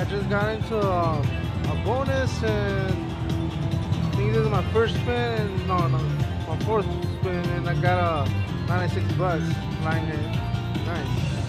I just got into a, a bonus and I think this is my first spin and no, no, my fourth spin and I got a 96 bucks line hit. Nice.